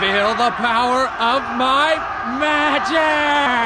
Feel the power of my magic!